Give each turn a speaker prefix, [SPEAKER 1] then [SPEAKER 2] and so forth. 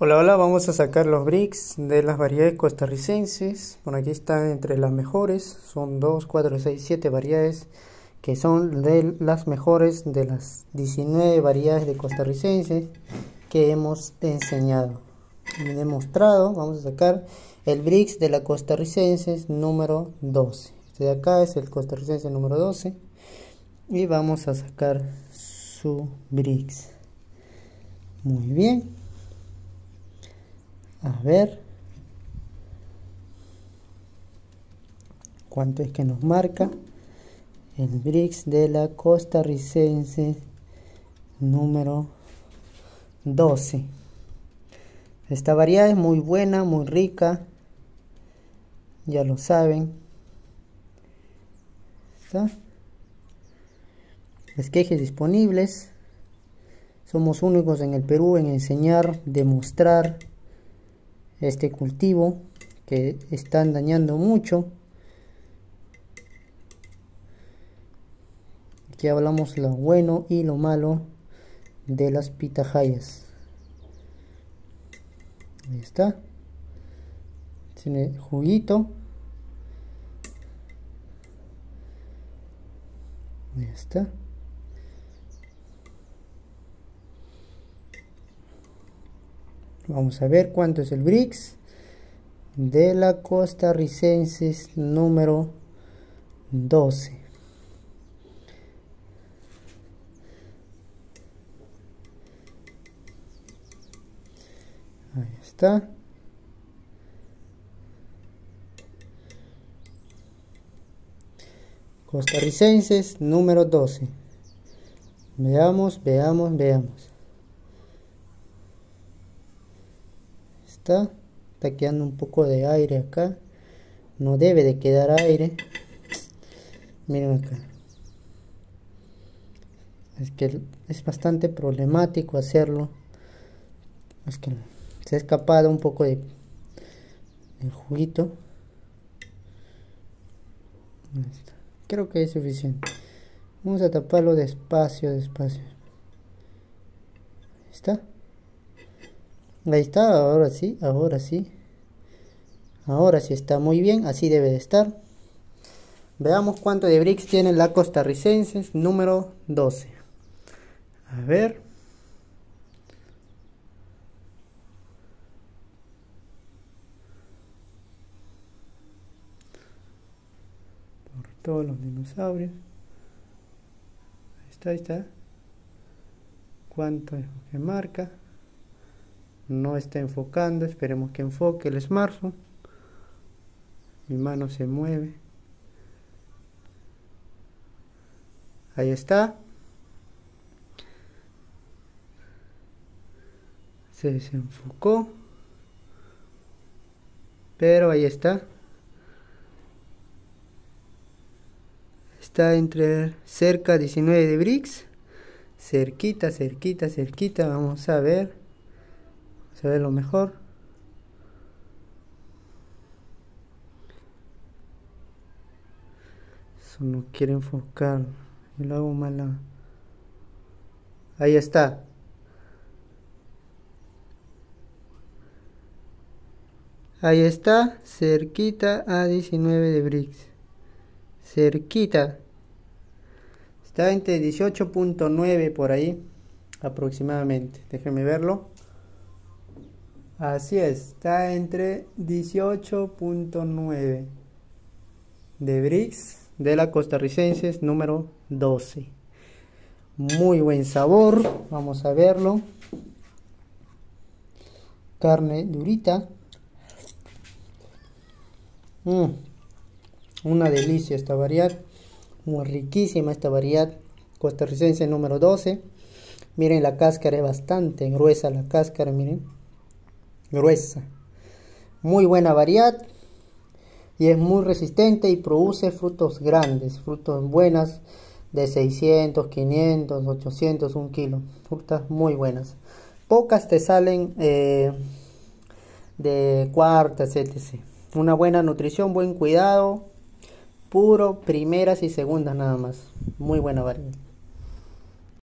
[SPEAKER 1] Hola, hola, vamos a sacar los bricks de las variedades costarricenses. Por aquí están entre las mejores. Son 2, 4, 6, 7 variedades que son de las mejores de las 19 variedades de costarricenses que hemos enseñado y demostrado. Vamos a sacar el bricks de la costarricenses número 12. Este de acá es el costarricense número 12 y vamos a sacar su bricks. Muy bien. A ver. ¿Cuánto es que nos marca? El BRICS de la costarricense número 12. Esta variedad es muy buena, muy rica. Ya lo saben. ¿Está? Esquejes disponibles. Somos únicos en el Perú en enseñar, demostrar este cultivo que están dañando mucho. Aquí hablamos lo bueno y lo malo de las pitahayas ahí está. Tiene juguito. Ahí está Vamos a ver cuánto es el BRICS de la costarricenses número 12. Ahí está. Costarricenses número 12. Veamos, veamos, veamos. Está quedando un poco de aire acá. No debe de quedar aire. Miren acá. Es que es bastante problemático hacerlo. Es que se ha escapado un poco de el juguito. Creo que es suficiente. Vamos a taparlo despacio despacio. Está Ahí está, ahora sí, ahora sí. Ahora sí está muy bien, así debe de estar. Veamos cuánto de bricks tiene la costarricense número 12. A ver. Por todos los dinosaurios. Ahí está, ahí está. ¿Cuánto es que marca? No está enfocando esperemos que enfoque el smartphone. Mi mano se mueve. Ahí está. Se desenfocó. Pero ahí está. Está entre cerca 19 de bricks cerquita cerquita cerquita. Vamos a ver se ve lo mejor. Eso no quiere enfocar y lo hago mala. Ahí está. Ahí está cerquita a 19 de bricks cerquita. Está entre 18.9 por ahí aproximadamente. Déjenme verlo Así es, está entre 18.9 de BRICS de la costarricense número 12. Muy buen sabor, vamos a verlo. Carne durita. Mm, una delicia esta variedad, muy riquísima esta variedad costarricense número 12. Miren la cáscara es bastante gruesa la cáscara, miren gruesa. Muy buena variedad y es muy resistente y produce frutos grandes, frutos buenas de 600, 500, 800, un kilo. Frutas muy buenas. Pocas te salen eh, de cuartas, etc. Una buena nutrición, buen cuidado, puro, primeras y segundas nada más. Muy buena variedad.